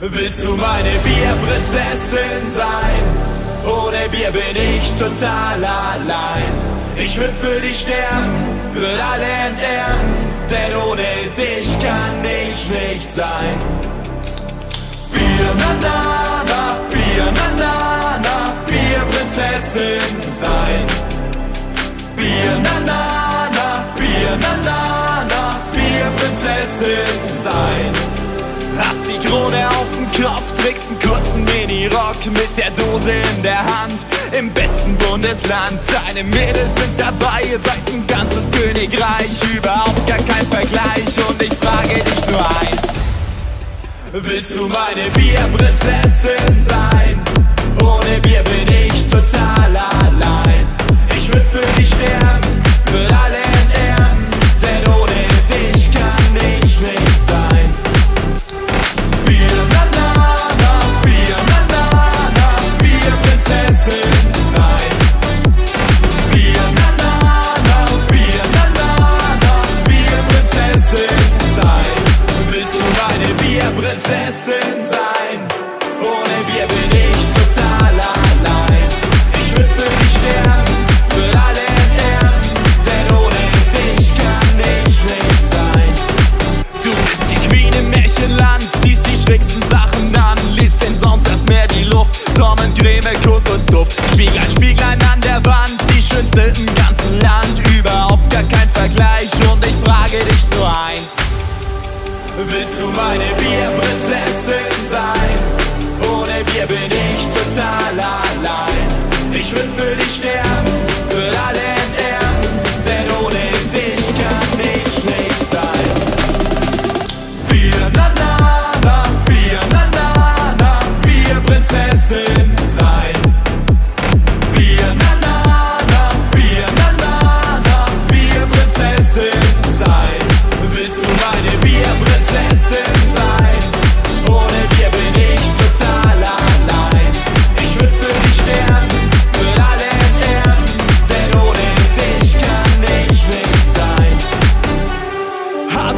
Willst du meine Bierprinzessin sein? Ohne Bier bin ich total allein. Ich würd für dich sterben, würd alle entehren, denn ohne dich kann ich nicht sein. Bier, na, na, na, Bier, na, na, na, Bierprinzessin sein. Bier, na, na, na, Bier, na, na, na, Bierprinzessin sein. Mit der Dose in der Hand. Im besten Bundesland, deine Mädels sind dabei, ihr seid ein ganzes Königreich, überhaupt gar kein Vergleich. Und ich frage dich nur eins: Willst du meine Bierprinzessin sein? Ohne Bier bin ich total allein. Bierprinzessin sein? Ohne Bier bin ich total allein. Ich würd für dich sterben, will alle entehren, denn ohne dich kann ich nicht sein. Du bist die Queen im Märchenland, ziehst die schrägsten Sachen an, liebst den Sound, das Meer, die Luft, Sonnencreme, Kokosduft, Spieglein, Spieglein an der Wand, die schönste im ganzen Land, überhaupt gar kein Vergleich und ich frage dich nur eins. Willst du meine Bierprinzessin?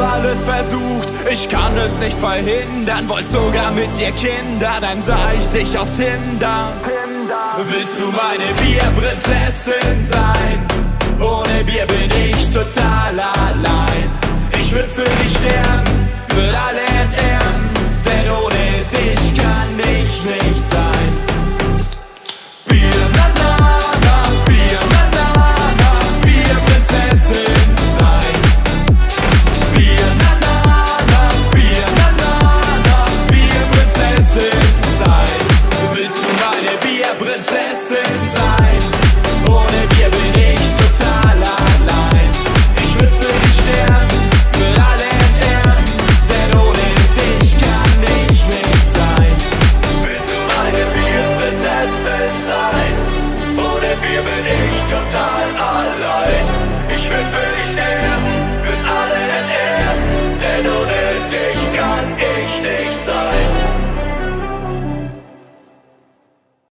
Hab alles versucht, ich kann es nicht verhindern. Wollt sogar mit dir Kinder, dann sah ich dich auf Tinder. Willst du meine Bierprinzessin sein? Ohne Bier bin ich total allein. Ich würd für dich sterben, total allein. Ich bin